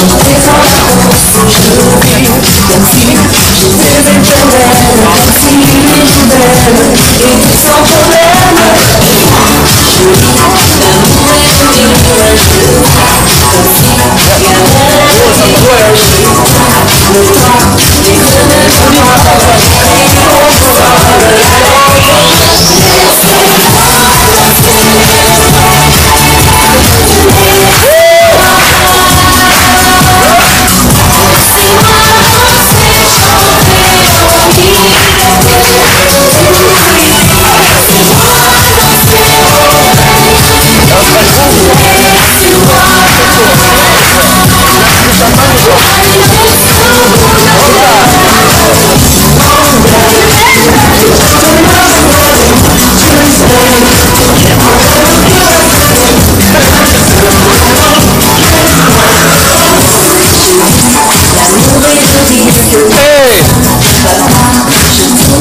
I am take to her shoes and see she's living